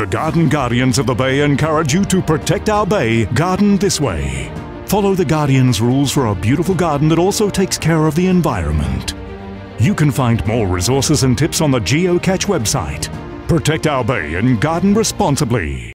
The Garden Guardians of the Bay encourage you to protect our bay, garden this way. Follow the Guardians rules for a beautiful garden that also takes care of the environment. You can find more resources and tips on the GeoCatch website. Protect our bay and garden responsibly.